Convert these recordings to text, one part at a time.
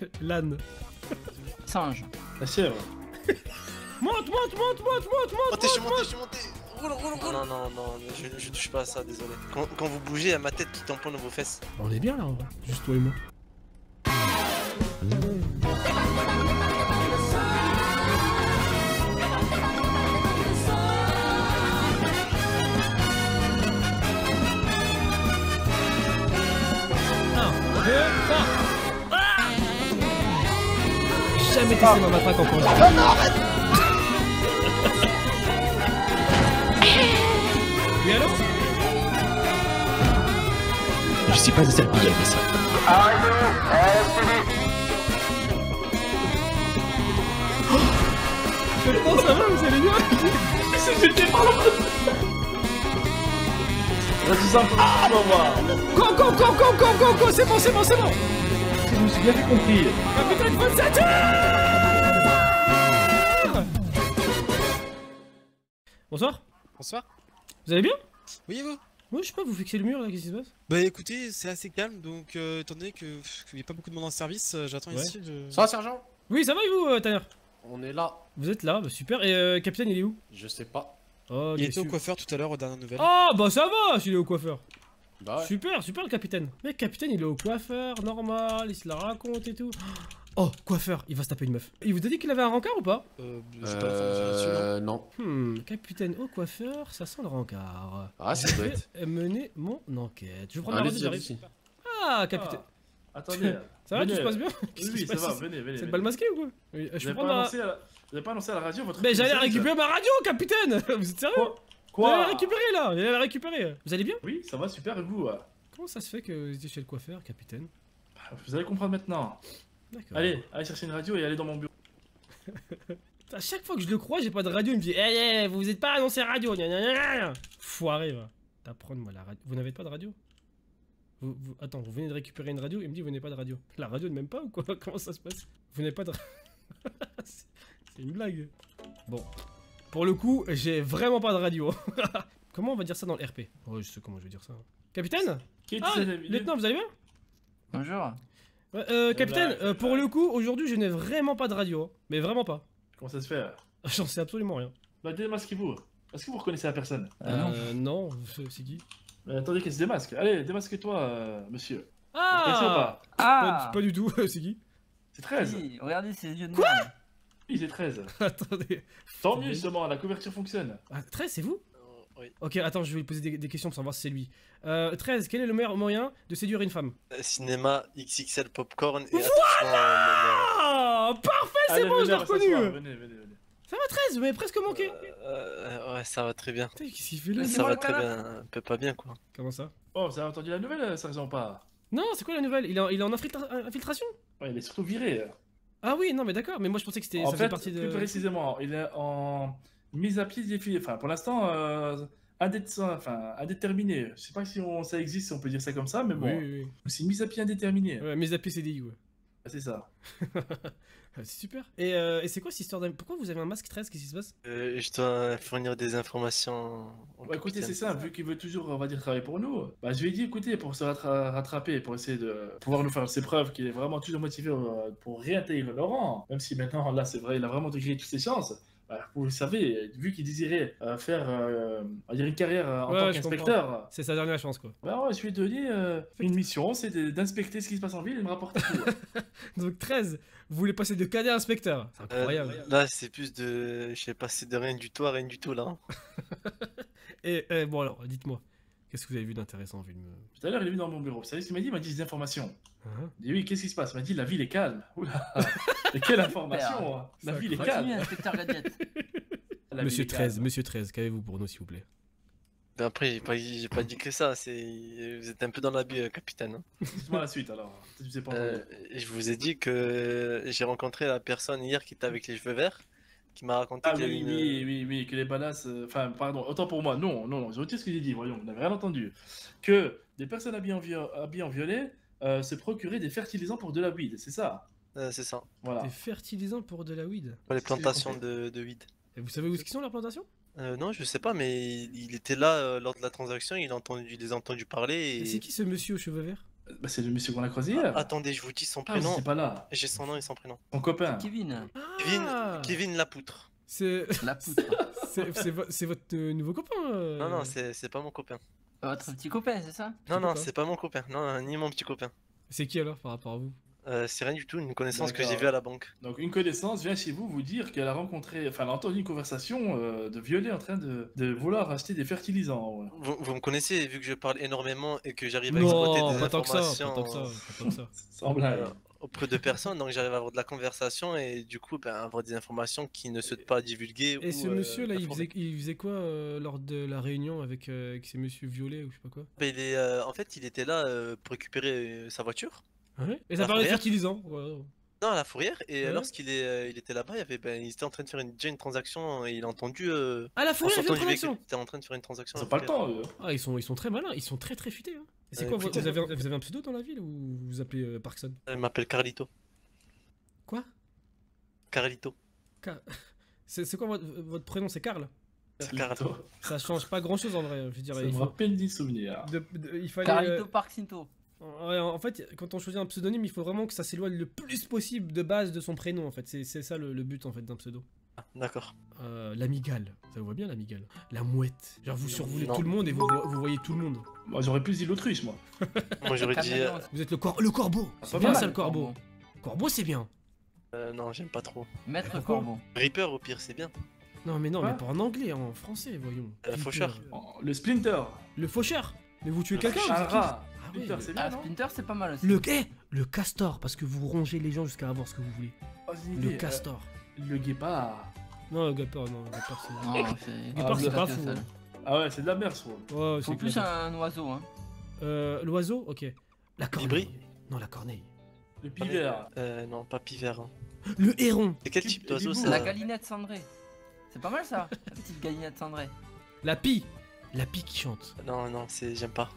L'âne. Singe. La chèvre. Monte, monte, monte, monte, monte, monte Montez, je suis monté, je suis monté. Roule, roule, roule. Non, non, non, je, je touche pas à ça, désolé. Quand, quand vous bougez, il y a ma tête qui tamponne vos fesses. On est bien là en vrai. Juste toi et moi. Jamais testé ma matraque en projet. Oui, allô? Je suis pas de celle qui aime ça. Comment ça va, vous allez bien? Vas-y, ça Ah, on va voir. Go, go, go, go, go, go, go, c'est bon, c'est bon, c'est bon Je me suis bien fait compris. Capitaine Bonsoir, Bonsoir. vous allez bien? Oui, et vous? Moi, je sais pas, vous fixez le mur là, qu'est-ce qui se passe? Bah écoutez, c'est assez calme, donc euh, étant donné qu'il n'y a pas beaucoup de monde en service, euh, j'attends Ouais. ici. Je... Ça va, sergent? Oui, ça va et vous, euh, Tanner? On est là. Vous êtes là, bah, super. Et euh, capitaine, il est où? Je sais pas. Oh, Il était au coiffeur tout à l'heure aux dernières nouvelles. Oh, bah ça va s'il est au coiffeur. Bah ouais. Super, super le capitaine. Mais capitaine, il est au coiffeur, normal, il se la raconte et tout. Oh, coiffeur, il va se taper une meuf. Il vous a dit qu'il avait un rencard ou pas? Euh, j'ai pas non Euh, non. Hmm, capitaine au coiffeur, ça sent le rencard. Ah, ça Je doit vais mener mon enquête. Je vais prendre la. Ah, capitaine. Ah, attendez. Ça va, tout se passe bien? Oui, ça va, venez, venez. C'est le bal masqué ou quoi? Oui, Vous Je avez peux pas prendre la... annoncé à la- vous avez pas annoncé à la radio votre. Mais j'allais récupérer ma radio, capitaine Vous êtes sérieux? Quoi Vous allez la Quoi récupérer là Vous allez la récupérer Vous allez bien? Oui, ça va super et vous euh? Comment ça se fait que vous étiez chez le coiffeur, capitaine? Vous allez comprendre maintenant. D'accord. Allez, allez chercher une radio et allez dans mon bureau. À chaque fois que je le crois, j'ai pas de radio, il me dit Eh, eh, vous êtes pas annoncé radio gna, gna, gna, gna. Foiré, va. T'apprendre moi la radio. Vous n'avez pas de radio? Vous, vous- Attends, vous venez de récupérer une radio, il me dit vous n'avez pas de radio. La radio ne m'aime pas ou quoi? Comment ça se passe? Vous n'avez pas de. C'est une blague. Bon. Pour le coup, j'ai vraiment pas de radio. comment on va dire ça dans le RP Oh, je sais comment je vais dire ça. Capitaine? Ah, lieutenant, vous allez bien? Bonjour. Ouais, euh, Eh Capitaine, ben, euh, pour le coup, aujourd'hui, je n'ai vraiment pas de radio. Mais vraiment pas. Comment ça se fait J'en sais absolument rien. Bah, démasquez-vous. Est-ce que vous reconnaissez la personne? Euh, non. Euh, non, c'est qui? Euh, Attendez qu'elle se démasque. Allez, démasque-toi, euh, monsieur. Ah pas Ah pas, pas du tout, c'est qui? C'est 13. Si, Regardez ces yeux de Quoi? Oui, c'est 13. Attendez. Tant mieux, justement, la couverture fonctionne. Ah, 13, c'est vous? Euh, oui. Ok, attends, je vais lui poser des, des questions pour savoir si c'est lui. Euh, 13, quel est le meilleur moyen de séduire une femme? Euh, Cinéma, XXL Popcorn et attention à Ah Parfait, c'est bon, je l'ai reconnu Venez, venez, venez. Ça va 13, mais presque manqué euh, Ouais, ça va très bien. Putain, Qu'est-ce qu'il fait là Mais Ça va très bien. Un peu pas bien, quoi. Comment ça? Oh, vous avez entendu la nouvelle, euh, sergent ou pas Non, c'est quoi la nouvelle? Il est, en, il est en infiltra- infiltration? Ouais, il est surtout viré. Ah oui, non, mais d'accord, mais moi je pensais que c'était En ça fait, partie plus de. précisément, il est en mise à pied défilé. Enfin, pour l'instant, euh, indé- enfin, indéterminé. Je sais pas si on- ça existe, si on peut dire ça comme ça, mais bon. Oui, oui, C'est mise à pied indéterminée. oui. Ouais, mes APCDI, CDI, ouais. C'est ça. Ah, c'est super. Et, euh, et c'est quoi cette histoire d'am- Pourquoi vous avez un masque 13 Qu'est-ce qui se passe? Euh, je dois fournir des informations. Bah, écoutez, c'est simple, vu qu'il veut toujours, on va dire, travailler pour nous, bah, je lui ai dit, écoutez, pour se rattra- rattraper, pour essayer de pouvoir nous faire ses preuves, qu'il est vraiment toujours motivé euh, pour réintégrer le rang, même si maintenant, là, c'est vrai, il a vraiment grillé toutes ses chances. Vous le savez, vu qu'il désirait euh, faire euh, une carrière euh, en Ouais, tant qu'inspecteur, C'est sa dernière chance, quoi. bah ouais, je lui ai donné euh, une mission, c'est d'inspecter ce qui se passe en ville et me rapporter tout. Donc 13, vous voulez passer de cadet à inspecteur C'est Euh, incroyable. là, c'est plus de. Je sais pas, c'est de rien du tout à rien du tout, là. Et, et bon alors, dites-moi, qu'est-ce que vous avez vu d'intéressant me... Tout à l'heure, il est venu dans mon bureau. Vous savez ce qu'il m'a dit? Il m'a dit des informations. Hein Il dit oui, qu'est-ce qui se passe? Il m'a dit la ville est calme. Oula Mais quelle information hein. La ville est calme inspecteur Gadget. Monsieur ville est 13, calme. Monsieur 13, qu'avez-vous pour nous s'il vous plaît? Mais après, j'ai pas, pas dit que ça. C'est, vous êtes un peu dans l'abus, euh, capitaine. hein. Dites-moi la suite alors. Peut-être que je vous ai pas Euh, je vous ai dit que j'ai rencontré la personne hier qui était avec les cheveux verts, qui m'a raconté Ah qu'il y avait oui, une. oui, oui, oui, que les badass. euh, Enfin, pardon, autant pour moi. Non, non, non, je retire ce que j'ai dit, voyons, vous n'avez rien entendu. Que des personnes habillées en, vio- habillées en violet euh, se procuraient des fertilisants pour de la weed, c'est ça? Euh, c'est ça. Voilà. Des fertilisants pour de la weed? Pour les j'ai plantations de, de weed. Et vous savez où qu'ils sont leurs plantations? Euh, non, je sais pas, mais il, il était là euh, lors de la transaction, il a entendu, il les a entendus parler Et et. c'est qui ce monsieur aux cheveux verts Bah, c'est le monsieur qu'on a croisé hier. Attendez, je vous dis son Ah, prénom. c'est pas là. J'ai son nom et son prénom. Son copain. Kevin, Kevin, Ah Kevin Lapoutre. C'est la poutre. c'est- c'est vo- c'est votre euh, nouveau copain euh. Non, non, c'est c'est pas mon copain. Votre petit copain, c'est ça? Non, non, c'est pas mon copain. Non, ni mon petit copain. C'est qui alors par rapport à vous? Euh, c'est rien du tout, une connaissance que j'ai vue à la banque. Donc une connaissance vient chez vous vous dire qu'elle a rencontré, enfin elle a entendu une conversation euh, de violet en train de, de vouloir acheter des fertilisants. ouais. Vous, vous me connaissez, vu que je parle énormément et que j'arrive à exploiter Non, des pas tant que ça, informations pas tant que ça, pas tant que ça. Sans blague. euh, auprès de personnes, donc j'arrive à avoir de la conversation et du coup ben, avoir des informations qui ne souhaitent pas divulguer. Et ou, ce euh, monsieur là, il informer. faisait, il faisait quoi euh, lors de la réunion avec, euh, avec ces monsieur Violet ou je sais pas quoi? Ben, il est, euh, en fait, il était là euh, pour récupérer euh, sa voiture. Ouais. Et ça fourrière fertilisant. ouais. Non, à la fourrière. Et Ouais. lorsqu'il est, euh, il était là-bas, il, y avait, ben, il était en train de faire une, déjà une transaction et il a entendu. Euh, Ah la en fourrière, transaction il était en train de faire une transaction. Ils ont pas le temps eux. Ah ils sont, ils sont très malins, ils sont très très futés. Hein. C'est Euh, quoi, vous, vous avez, un- vous avez un pseudo dans la ville ou vous vous appelez euh, Parkson? Il m'appelle Carlito. Quoi? Carlito. Car- C'est c'est quoi votre, votre prénom? C'est Karl C'est Carlito. Ça change pas grand chose en vrai, je veux dire. Ça Il, me faut- rappelle des souvenirs. de- de- il fallait. Carlito euh, Parksinto. Ouais, en fait, quand on choisit un pseudonyme, il faut vraiment que ça s'éloigne le plus possible de base de son prénom. En fait, c'est ça le, le but en fait d'un pseudo. D'accord. Euh, l'amigale, ça vous voit bien l'amigale. La mouette, genre vous survolez tout le monde et vous, vo- vous voyez tout le monde. Moi j'aurais plus dit l'autruche moi. Moi j'aurais dit. euh, Vous êtes le, cor- le corbeau. C'est bien mal, ça le corbeau. Corbeau c'est bien. euh, non, j'aime pas trop. Maître Corbeau? Reaper au pire, c'est bien. Non mais non, mais pas en anglais, en français, voyons. Euh, faucheur. Oh, Le Splinter. Le faucheur. Mais vous tuez quelqu'un Un rat. Ah Splinter, le- c'est bien Ah, non Splinter, c'est pas mal aussi. Le eh, le castor, parce que vous rongez les gens jusqu'à avoir ce que vous voulez. Oh, une Le idée, castor. euh, Le guépard. Non, le Gapper, non, le Gapper c'est. Non, c'est. Guépard, c'est pas ça, fou, ça. Ah ouais, c'est de la merde ce. Ouais, c'est plus un oiseau, hein. Euh, L'oiseau, ok. La corneille. Libri Non, la corneille. Le pivert. Euh, non, pas pivert. hein. Le héron. C'est quel type d'oiseau ça La galinette cendrée. C'est pas mal ça, la petite galinette cendrée. La pie. La pie qui chante. Non, non, c'est j'aime pas.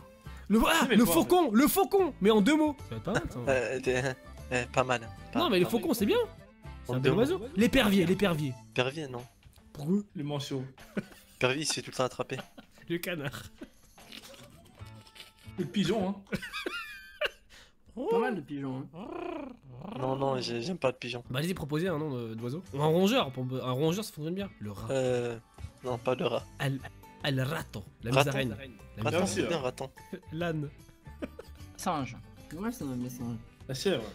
Le, ah, le quoi, faucon Le faucon Mais en deux mots Ça va être pas mal, ça. Euh, t'es- euh, pas mal. Pas- non, mais le faucon, c'est bien C'est un bel oiseau. L'épervier, l'épervier. Pervier, non. Pourquoi Les manchots. Pervier, il se fait tout le temps attraper. Le canard. Le pigeon, hein. Pas mal de pigeons, hein. Non, non, j'ai- j'aime pas le pigeon. Bah, allez-y, proposez un nom d'oiseau. Un rongeur, pour- un rongeur, ça fonctionne bien. Le rat. Euh. Non, pas le rat. Al, al raton. La Raton. musaraigne. La Raton, c'est bien, raton. L'âne. Singe. Ouais, ça les singes. La chèvre.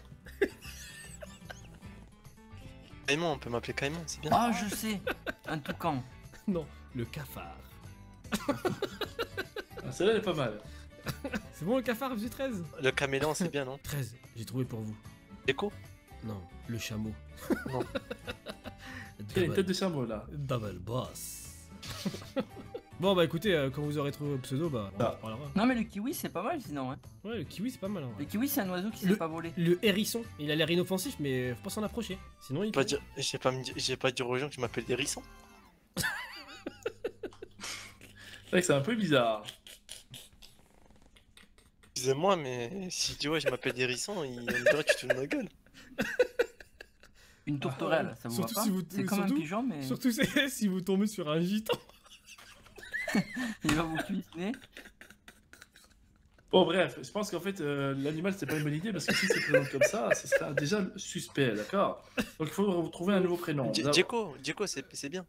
Caïman, on peut m'appeler Caïman, c'est bien. Ah, je sais. Un toucan. Non, le cafard. Ah, Celle-là elle est pas mal. C'est bon le cafard, j'ai 13 Le caméléon, c'est bien, non? 13, j'ai trouvé pour vous. Écho Non, le chameau. Non. Il y a une double, tête de chameau là. double boss. Bon bah écoutez, euh, quand vous aurez trouvé votre pseudo, bah on en Ah. reparlera. Non, mais le kiwi, c'est pas mal sinon, hein. Ouais, le kiwi c'est pas mal. vrai. Le kiwi, c'est un oiseau qui Le- sait pas voler. Le hérisson, il a l'air inoffensif, mais faut pas s'en approcher. Sinon il. Pas dire- J'ai pas, me dire- j'ai pas dire aux gens que je m'appelle Hérisson. C'est vrai que c'est un peu bizarre. Excusez-moi, mais si tu vois, je m'appelle Hérisson, il me dirait que tu te fous de ma gueule. Une tourterelle, ça vous Surtout va pas si vous- C'est comme un surtout- pigeon, mais Surtout si vous tombez sur un gitan. il va vous cuisiner. Bon bref, je pense qu'en fait euh, l'animal c'est pas une bonne idée parce que si c'est présente comme ça, ce serait déjà suspect, d'accord? Donc il faut vous trouver un nouveau prénom. Djeko, Djeko, c'est bien.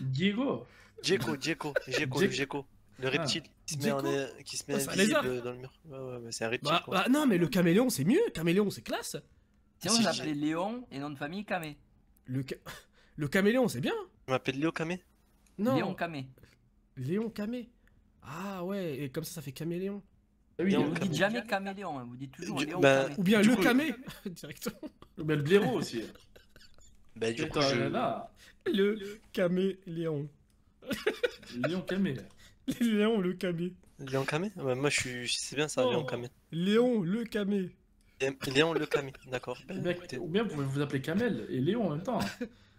Diego? Djeko, Djeko, Djeko, le Djeko. Le reptile qui se met, en, qui se met Oh, invisible dans le mur. Ouais, ouais, mais c'est un reptile Bah, quoi. bah, non, mais le caméléon c'est mieux. Caméléon c'est classe. Je je- l'appelais Léon et nom de famille Kamé. Le, ca- le caméléon c'est bien. Je m'appelle Léo Kamé? Non. Léon Kamé. Léon Camé. Ah ouais, et comme ça ça fait caméléon. Ah oui, Léon a- Vous dites jamais caméléon, hein, vous dites toujours Du- Léon bah, Kamé. Ou bien Du le coup, camé directement. Le blaireau aussi. Bah, du coup, je... là, Le caméléon. Léon Camé. Léon le camé. Léon Ouais, Moi, je suis. C'est bien ça, Oh. Léon Kamé. Léon le camé. Lé- Léon le Kamé, d'accord. Ou Ben, bien, ou bien vous pouvez vous appeler Kamel et Léon en même temps. Ça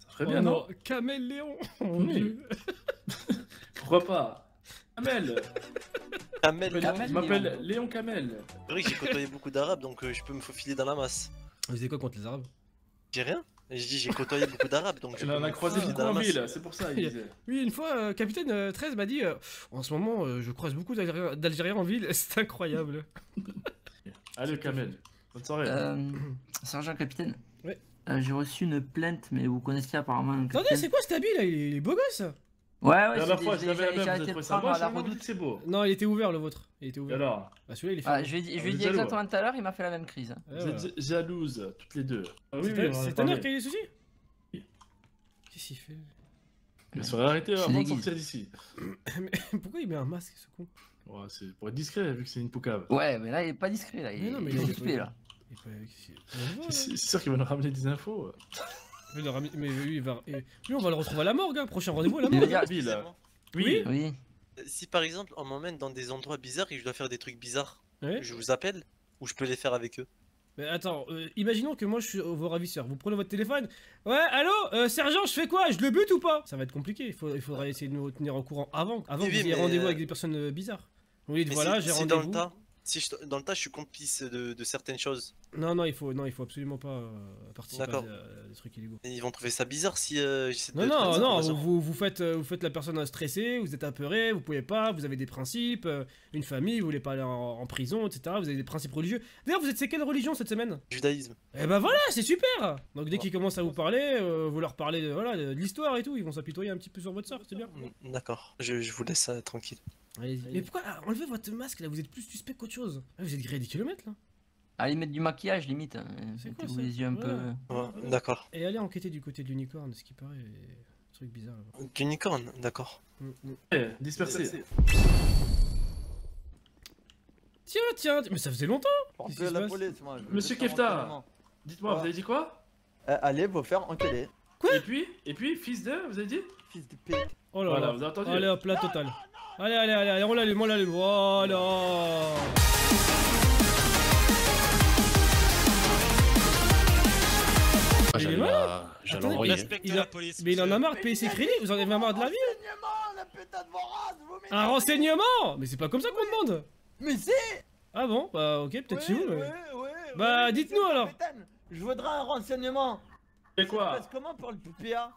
serait bien, Oh non? Caméléon. Oh mon Oui. Pourquoi pas Kamel Kamel, Je Kamel, m'appelle Léon. Kamel. c'est vrai que j'ai côtoyé beaucoup d'arabes, donc euh, je peux me faufiler dans la masse. Vous faisiez quoi contre les arabes? J'ai rien. Je dis j'ai côtoyé beaucoup d'arabes, donc je Il peux en a me croisé faufiler beaucoup dans la en masse. ville, c'est pour ça, il disait. Oui, une fois, euh, capitaine euh, 13 m'a dit euh, En ce moment, euh, je croise beaucoup d'Algériens d'Algériens en ville, c'est incroyable. Allez, Kamel. Bonne soirée. Euh, Sergent capitaine. Ouais. Euh, J'ai reçu une plainte, mais vous connaissez apparemment un Attendez, capitaine. c'est quoi cet habit là? Il est, il est beau gosse Ouais, ouais, La fois, je l'avais la même, j'ai trouvé ça moche, dites que c'est beau. Non, il était ouvert le vôtre. Il était Et ouvert. alors Bah celui-là il est Ah, fermé. je lui ai dit, je Ah, lui ai vous dit êtes jaloux, exactement tout à l'heure, il m'a fait la même crise. Ouais, Vous voilà. êtes jalouses, toutes les deux. Ah oui, C'est oui, ta- on en a c'est ta parlé. mère qui a eu des soucis Oui. Qu'est-ce qu'il fait Il serait arrêté avant de sortir d'ici. Mais Pourquoi il met un masque ce con? Ouais, c'est pour être discret vu que c'est une poucave. Ouais, mais là, il est pas discret, là. Il, est pas- là. C'est sûr qu'il va nous ramener des infos. Mais lui, il va... et- lui, on va le retrouver à la morgue. Hein. Prochain rendez-vous à la morgue. Ville. Oui. Oui. Si par exemple on m'emmène dans des endroits bizarres et je dois faire des trucs bizarres, Ouais. je vous appelle ou je peux les faire avec eux Mais attends, euh, imaginons que moi je suis vos ravisseurs. Vous prenez votre téléphone. Ouais, allô, euh, sergent, je fais quoi? Je le bute ou pas? Ça va être compliqué. Il, faut, il faudra essayer de nous tenir au courant avant. Avant Oui, que vous oui, ayez rendez-vous euh, avec des personnes bizarres. Vous dites Mais voilà, j'ai rendez-vous. Si je- dans le tas je suis complice de, de certaines choses, Non, non, il faut, non, il faut absolument pas euh, participer à D'accord. des, à des trucs illégaux. et ils vont trouver ça bizarre si euh, j'essaie de Non, non, non, vous, vous, faites, euh, vous faites la personne stressée, vous êtes apeuré, vous pouvez pas, vous avez des principes, euh, une famille, vous voulez pas aller en, en prison, etc. Vous avez des principes religieux. D'ailleurs, vous êtes c'est quelle religion cette semaine? Judaïsme. Eh ben voilà, c'est super Donc dès qu'ils commencent à vous parler, euh, vous leur parlez de, voilà, de l'histoire et tout, ils vont s'apitoyer un petit peu sur votre sort, c'est bien. D'accord, je, je vous laisse euh, tranquille. Allez-y. Mais pourquoi ah, enlevez votre masque là, vous êtes plus suspect qu'autre chose Ah, Vous êtes grillé des kilomètres là Allez mettre du maquillage, limite. hein. C'est quoi, ça les yeux un Voilà. peu. Ouais, D'accord. Et allez enquêter du côté de l'unicorne, ce qui paraît... un Truc bizarre là-bas. D'unicorne, d'accord. Mm, mm. Eh, dispersé. Tiens, tiens, mais ça faisait longtemps Qu'est-ce qui se la passe police, moi. Monsieur Kefta. Dites-moi, Ouais. vous avez dit quoi? Eh, allez vous faire enculer, Et puis Et puis, fils de, vous avez dit? Fils de pute. Oh là Voilà, là vous avez entendu Allez hop, la totale Allez, allez, allez, allez, on l'allume, on l'allume, voilà. Ah, Il est malade. Attendez, Il la a- police. Mais il en a marre de payer ses crédits, vous en avez marre de la vie Renseignement, la putain de vos races, vous mettez- Un renseignement! Mais c'est pas comme ça qu'on demande. Mais c'est Ah bon? Bah ok, peut-être chez vous, mais... Bah, dites-nous, alors. Je voudrais un renseignement. Ça quoi comment pour le PPA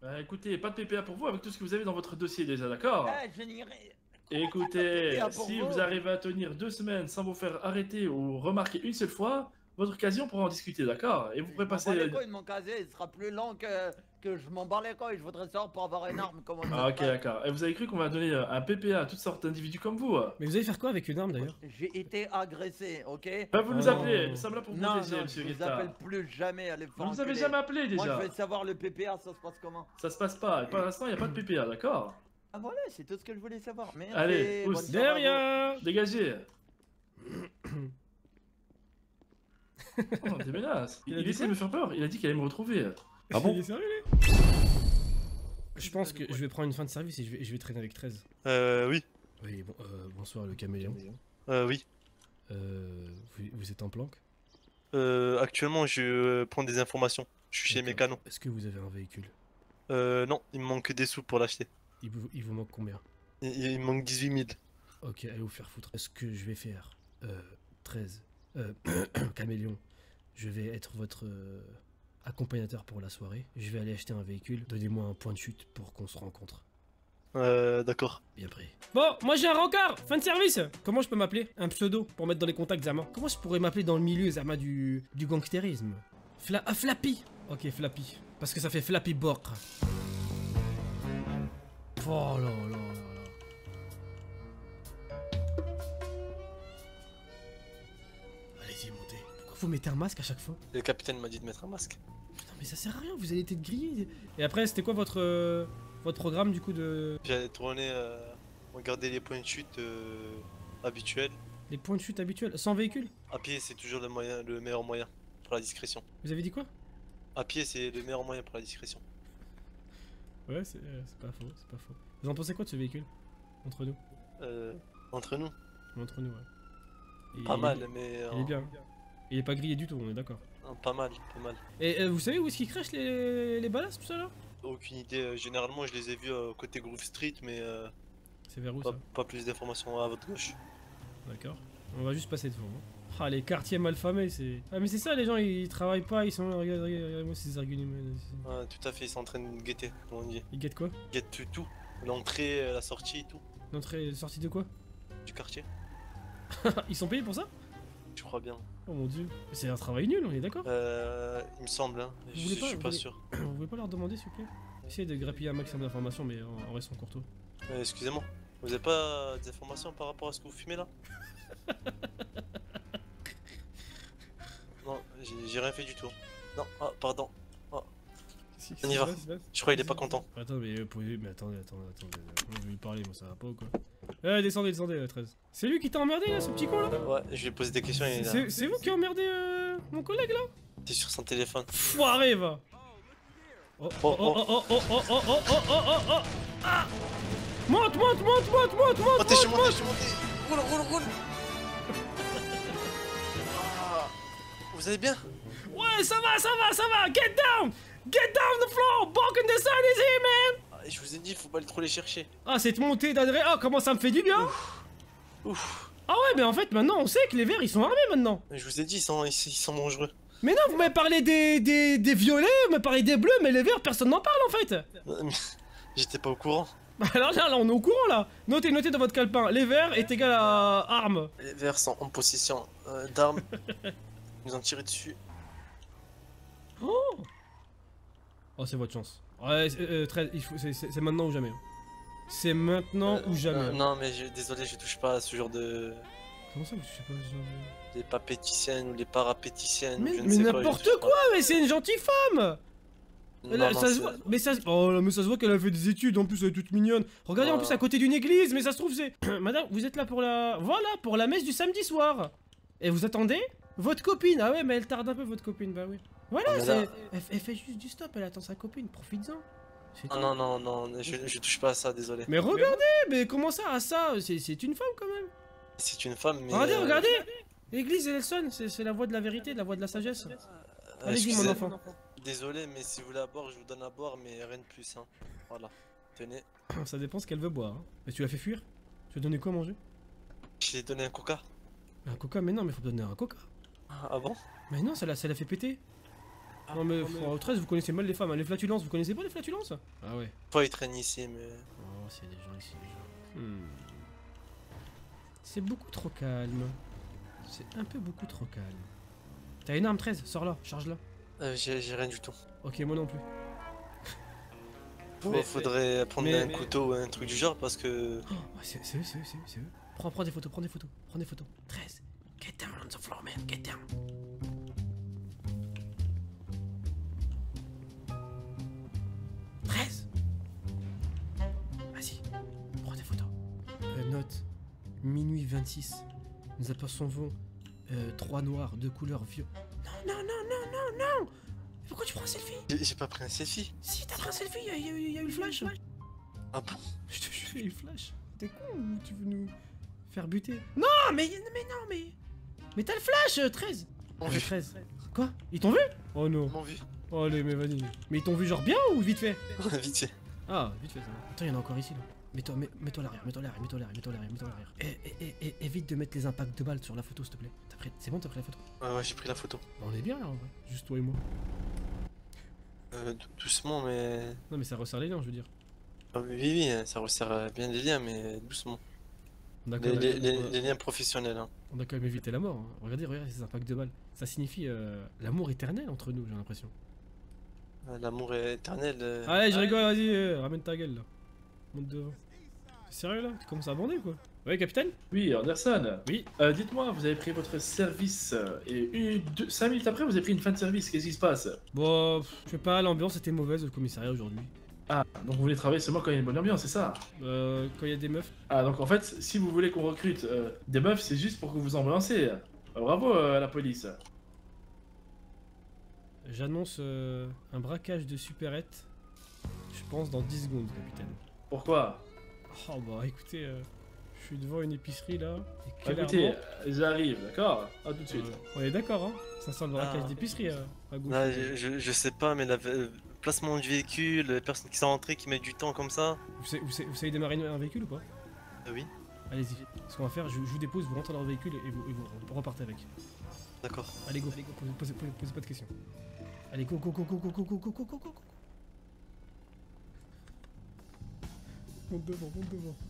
Bah écoutez, pas de PPA pour vous avec tout ce que vous avez dans votre dossier déjà, d'accord Eh, je n'irai. Écoutez, pour si vous vous arrivez à tenir deux semaines sans vous faire arrêter ou remarquer une seule fois, votre occasion pourra en discuter, d'accord Et vous pourrez m'en passer... mon casier, il sera plus lent que, que je m'en bats les couilles. Je voudrais savoir pour avoir une arme comment ça Ah ok d'accord. Et vous avez cru qu'on va donner euh, un PPA à toutes sortes d'individus comme vous euh Mais vous allez faire quoi avec une arme d'ailleurs? J'ai été agressé, ok? Bah vous nous Oh. appelez, nous sommes là pour vous Non, protéger, non, monsieur je vous appelle plus jamais à Vous nous avez jamais appelé Moi, déjà je vais savoir le PPA, ça se passe comment? Ça se passe pas, et pour l'instant il n'y a pas de PPA, d'accord? Ah voilà, c'est tout ce que je voulais savoir. Merci. Allez, pousse. Derrière Dégagez Oh, des menaces Il a essaie de me faire peur, il a dit qu'il allait me retrouver. Ah bon sérieux, Je pense que je vais prendre une fin de service et je vais, je vais traîner avec 13. Euh, oui. Oui, bon, euh, bonsoir le caméléon. Euh, oui. Euh, vous, vous êtes en planque? Euh, actuellement, je euh, prends des informations. Je suis chez D'accord. Mécano. Est-ce que vous avez un véhicule? Euh, non, il me manque des sous pour l'acheter. il vous, il vous manque combien? Il, il me manque 18 000. Ok, allez vous faire foutre. Ce que je vais faire, euh, 13, euh, caméléon, je vais être votre euh, accompagnateur pour la soirée. Je vais aller acheter un véhicule. Donnez-moi un point de chute pour qu'on se rencontre. Euh, d'accord. Bien pris. Bon, moi j'ai un rencard Fin de service Comment je peux m'appeler? Un pseudo pour mettre dans les contacts Zama. Comment je pourrais m'appeler dans le milieu Zama du, du gangstérisme Fla ah, Flappy Ok, Flappy. Parce que ça fait Flappy Bork. Oh là là vous mettez un masque à chaque fois Le capitaine m'a dit de mettre un masque. Putain, mais ça sert à rien, vous allez être grillé. Et après, c'était quoi votre, euh, votre programme du coup de. J'allais tourner, euh, regarder les points de chute euh, habituels. Les points de chute habituels Sans véhicule? À pied, c'est toujours le, moyen, le meilleur moyen pour la discrétion. Vous avez dit quoi? À pied, c'est le meilleur moyen pour la discrétion. Ouais, c'est euh, c'est pas faux, c'est pas faux. Vous en pensez quoi de ce véhicule? Entre nous? Euh, entre nous, Entre nous, ouais. Pas il- mal, mais. Il est euh, bien. Il est pas grillé du tout, on est d'accord. euh, Pas mal, pas mal. Et euh, vous savez où est-ce qu'il crachent les, les ballasts, tout ça là? Aucune idée. euh, Généralement, je les ai vus euh, côté Groove Street, mais euh, C'est vers où pas, ça? pas plus d'informations à votre gauche. D'accord. On va juste passer devant. hein. Ah, les quartiers malfamés, c'est. Ah, mais c'est ça, les gens ils travaillent pas, ils sont. Regarde, regarde, regarde-moi ces arguments. Ouais, tout à fait, ils sont en train de guetter, comme on dit. Ils guettent quoi? Ils guettent tout. L'entrée, euh, la sortie, tout. L'entrée, sortie de quoi? Du quartier. Ils sont payés pour ça? Je crois bien. Oh mon dieu. C'est un travail nul, on est d'accord Euh, il me semble, hein. Vous Je, voulez je pas- suis vous pas voulez- sûr. Vous pouvez pas leur demander s'il vous plaît Essayez de grappiller un maximum d'informations mais en, en restant courtois. Euh, Excusez-moi. Vous avez pas des informations par rapport à ce que vous fumez là Non, j'ai j'ai rien fait du tout. Non, ah, pardon. On y va. Je crois qu'il est pas content. Attends, mais, euh, pouvez- mais attendez, attendez, attendez. Je vais lui parler, moi ça va pas ou quoi Eh, descendez, descendez, euh, 13. C'est lui qui t'a emmerdé là, ce petit con là Ouais, je lui ai posé des questions et il a- C'est vous qui a emmerdé euh, mon collègue là T'es sur son téléphone. Foiré va. Oh oh oh oh oh oh oh oh oh oh oh oh Ah Monte, monte, monte, monte, monte, monte suis monte, monté, monté Roule, roule, roule. Ah, Vous allez bien? Ouais, ça va, ça va, ça va. Get down. Get down the floor. Bark in the sun is here, man Je vous ai dit, faut pas trop les chercher. Ah, cette montée d'adré... Ah, comment ça me fait du bien Ouf Ah ouais, mais en fait, maintenant, on sait que les verts, ils sont armés, maintenant Mais Je vous ai dit, ils sont, ils, sont dangereux. Mais non, vous m'avez parlé des, des, des violets, vous m'avez parlé des bleus, mais les verts, personne n'en parle, en fait J'étais pas au courant. Bah alors là, là, on est au courant, là Notez, notez dans votre calepin, les verts est égal à armes Les verts sont en possession euh, d'armes. Ils nous ont tiré dessus. Oh Oh, c'est votre chance. Ouais, euh, c'est maintenant ou jamais. C'est maintenant Euh, ou jamais. euh, non, mais je- désolé, je touche pas à ce genre de. Comment ça, vous touchez pas ce genre de- Les papéticiennes ou les parapéticiennes. Mais, n'importe quoi, mais c'est une gentille femme. Là, Non, non, ça se voit, mais ça, se- oh là, mais ça se voit qu'elle a fait des études, en plus elle est toute mignonne. Regardez en plus à côté d'une église, mais ça se trouve c'est... Madame, vous êtes là pour la... Voilà, pour la messe du samedi soir. Et vous attendez Votre copine, ah ouais, mais elle tarde un peu votre copine, bah oui. Voilà, elle, elle fait juste du stop, elle attend sa copine, profites-en. Tout. non, non, non, je, je touche pas à ça, désolé. Mais regardez, mais comment ça, à ça C'est une femme quand même. C'est une femme, mais. regardez, euh, regardez L'église, elle sonne, c'est la voix de la vérité, la voix de la sagesse. euh, Allez-y, mon enfant. Désolé, mais si vous voulez à boire, je vous donne à boire, mais rien de plus. Hein. Voilà. Tenez. Ça dépend ce qu'elle veut boire. hein. Mais tu l'as fait fuir? Tu lui as donné quoi à manger? Je t'ai donné un coca. Un coca, mais non, mais faut donner un coca. Ah bon? Mais non, ça l'a, ça l'a fait péter. Non mais, au 13, vous connaissez mal les femmes, hein. les flatulences, vous connaissez pas les flatulences? Ah ouais. Pas ils traînent ici, mais. Oh, c'est des gens ici, les gens. Hmm. C'est beaucoup trop calme. C'est un peu beaucoup trop calme. T'as une arme 13, sors-la, charge-la. Euh, j'ai j'ai rien du tout. Ok, moi non plus. Mais- faudrait prendre mais- un couteau ou un truc du genre parce que. Oh, c'est, c'est eux, c'est eux, c'est eux, c'est eux. Prends, prends des photos, prends des photos, prends des photos. 13, get down on the floor, man, get down. 26. Nous apercevons euh, trois noirs de couleur vieux. Non, non, non, non, non, non Pourquoi tu prends un selfie? J'ai j'ai pas pris un selfie. Si, t'as pris un selfie, il y, a- y a eu- y a eu le flash. Ah bon? Je te jure, il y a eu le flash. T'es con ou tu veux nous faire buter? Non, mais, mais non, mais... Mais t'as le flash, euh, 13 M'ont Euh, vu. 13. Quoi? Ils t'ont vu? Oh non. M'ont vu. Oh, allez, mais vas-y. Mais ils t'ont vu genre bien ou vite fait? Vite fait. Ah, vite fait ça. Attends, il y en a encore ici là. Mets-toi, mets- mets-toi à l'arrière, mets-toi à l'arrière, mets-toi à l'arrière, mets-toi à l'arrière, mets-toi à l'arrière. Et, et, et- et- évite de mettre les impacts de balles sur la photo, s'il te plaît. T'as pris... C'est bon, t'as pris la photo? Ouais, ouais, j'ai pris la photo. Bah, On est bien là, en vrai. Juste toi et moi. Euh, dou- doucement, mais. Non, mais ça resserre les liens, je veux dire. Ah, oui, oui, ça resserre euh, bien les liens, mais doucement. On a quand Les, liens professionnels. Hein. On a quand même évité la mort. hein. Regardez, regardez ces impacts de balles. Ça signifie euh, l'amour éternel entre nous, j'ai l'impression. Euh, L'amour est éternel. euh, Allez, je rigole, vas-y, ramène ta gueule là. Monte devant. Sérieux là? Tu commences à bander ou quoi Ouais, capitaine? Oui, Anderson. Oui. Euh, Dites-moi, vous avez pris votre service euh, et une, deux, cinq minutes après, vous avez pris une fin de service. Qu'est-ce qui se passe? Bon, je sais pas, l'ambiance était mauvaise au commissariat aujourd'hui. Ah, donc vous voulez travailler seulement quand il y a une bonne ambiance, c'est ça? Euh, quand il y a des meufs. Ah, donc en fait, si vous voulez qu'on recrute euh, des meufs, c'est juste pour que vous ambiancez. Bah, bravo à la police. J'annonce un braquage de supérette. Je pense dans 10 secondes, capitaine. Pourquoi Oh bah écoutez, euh, je suis devant une épicerie là. Et Bah, clairement- Écoutez, euh, j'arrive, d'accord À tout de suite. Euh, on est d'accord, hein Ça sent le braquage Ah. d'épicerie euh, à gauche. je, sais pas, mais le placement du véhicule, les personnes qui sont rentrées, qui mettent du temps comme ça. Vous, savez, vous, savez, vous savez démarrer un véhicule ou pas Euh, oui, Allez-y. Ce qu'on va faire, je, je vous dépose, vous rentrez dans le véhicule et vous, et vous repartez avec. d'accord. Allez, go, posez, posez- posez- posez pas de questions. Allez, go, go, go, go, go, go, go, go, go, go, go. Monte devant, monte devant.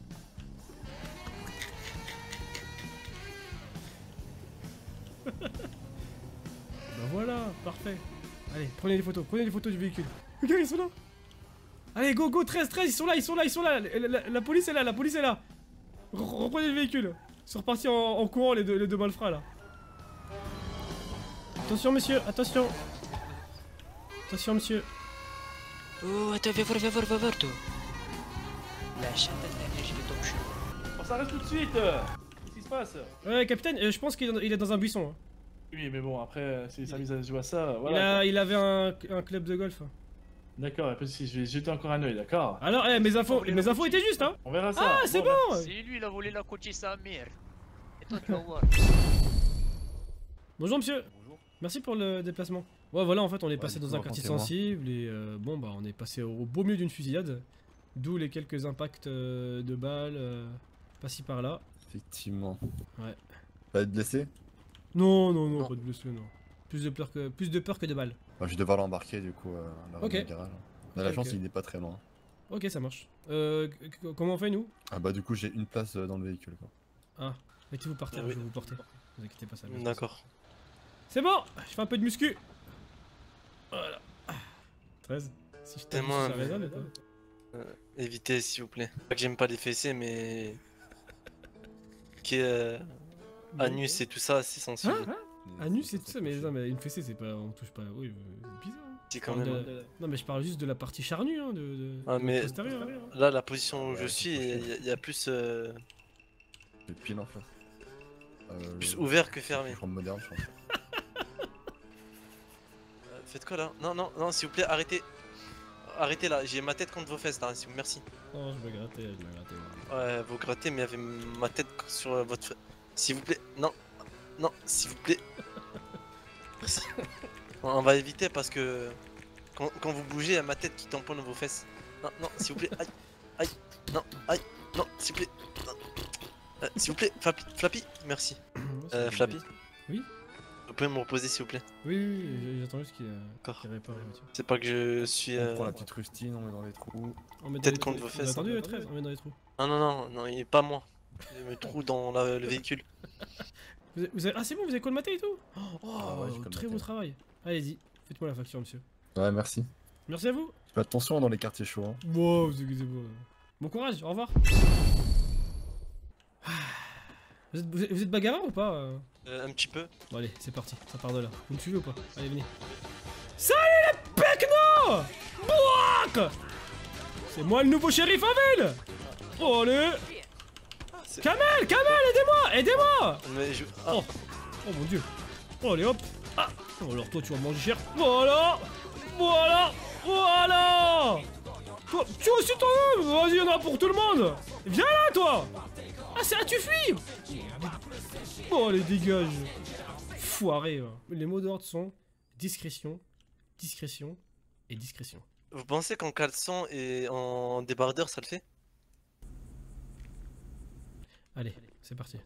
Bah voilà, parfait. Allez, prenez les photos, prenez les photos du véhicule. Regarde, ils sont là. Allez, go, go, 13, 13, ils sont là, ils sont là, ils sont là. La, la- la police est là, la police est là. Re- Reprenez le véhicule. Ils sont repartis en, en courant, les deux, les deux malfrats là. Attention, monsieur, attention. Attention, monsieur. Oh, attends, viens voir, viens voir, viens voir, toi. La chatte tomber. On s'arrête tout de suite euh. Qu'est-ce qui se passe? Ouais, capitaine, euh, je pense qu'il est, dans- un buisson. hein. Oui, mais bon, après, si ça mise à jouer à ça, Il, voilà. a- il avait un, un club de golf. D'accord, après, si je vais jeter encore un oeil, d'accord Alors, eh, mes infos, mes infos étaient justes, hein On verra ça. Ah, c'est bon C'est lui, il a volé la côtier sa mère. Et toi, tu vas voir. Bonjour, monsieur. Bonjour. Merci pour le déplacement. Ouais, voilà, en fait, on est passé dans coup, un quartier sensible et euh, bon, bah, on est passé au beau milieu d'une fusillade. D'où les quelques impacts euh, de balles, euh, par-ci par-là. Effectivement. Ouais. Pas être blessé? Non, non, non, Non. pas de blessure, non. Plus de peur que, plus de peur que de balles. Bah, Je vais devoir l'embarquer du coup euh, à la du garage. On a la chance, il n'est pas très loin. Ok, ça marche. Euh, comment on fait, nous? Ah bah du coup j'ai une place euh, dans le véhicule quoi. Ah, mettez-vous par terre, Ah oui. je vais vous porter. Ne vous inquiétez pas, ça va. D'accord. C'est bon Je fais un peu de muscu Voilà. 13. Si je t'aime, ça résonne ou pas Évitez s'il vous plaît. Pas que j'aime pas les fessées, mais. Qui est. euh, Anus et tout ça, c'est sensible. Hein Les- Anus ça et tout ça, mais non, mais une fessée, c'est pas. On touche pas. Oui, euh, c'est bizarre. hein. C'est Je quand même. de- Non, mais je parle juste de la partie charnue, hein, de. de... Ah, de mais- postérieure, hein. Là, la position où je suis, il y, a- il y a plus, euh, C'est pile en face. Euh, plus le- ouvert que fermé. champ moderne je pense. Euh, Faites quoi là? Non, non, non, s'il vous plaît, arrêtez. Arrêtez là, j'ai ma tête contre vos fesses là, merci. Oh, je vais gratter, je vais gratter. Ouais, vous grattez, mais avec ma tête sur euh, votre. S'il vous plaît, non, non, s'il vous plaît. Merci. On va éviter parce que quand, quand vous bougez, il y a ma tête qui tamponne vos fesses. Non, non, s'il vous plaît, aïe, aïe, non, aïe, non, s'il vous plaît. Euh, s'il vous plaît, Flappy, merci. Euh, Flappy Oui pouvez me reposer s'il vous plaît Oui, oui, oui, j'attends juste qu'il euh, D'accord. qu'il répare. C'est pas que je suis. On euh, prend la petite rustine, on met dans les trous. On les contre vos fesses. entendu le 13 On met dans les trous. Non, non, non, non, il est pas moi. Je me trouve dans la- le véhicule. Vous avez, vous avez- Ah, c'est bon, vous avez colmaté et tout Oh, Ah ouais, j'ai colmaté. très beau travail. Allez-y, faites-moi la facture, monsieur. Ouais merci. Merci à vous. Fais attention dans les quartiers chauds. Hein. Wow, vous inquiétez pas. Bon courage, au revoir. Vous êtes, vous êtes, bagarreur ou pas euh Euh, un petit peu. Bon allez, c'est parti, ça part de là. Vous me suivez ou pas Allez, venez. Salut les pecnos Bouac C'est moi le nouveau shérif en ville Oh, allez Kamel, Kamel, aidez-moi Aidez-moi Mais je. ah, Oh. Oh mon dieu Oh, allez hop Ah Oh, alors toi tu vas manger cher. Voilà Voilà Voilà Toi, tu aussi toi Vas-y, y'en a pour tout le monde Viens là, toi Ah, c'est là, tu fuis Bon, allez, dégage Foiré, va. Les mots d'ordre sont discrétion, discrétion et discrétion. Vous pensez qu'en caleçon et en débardeur ça le fait? Allez, c'est parti.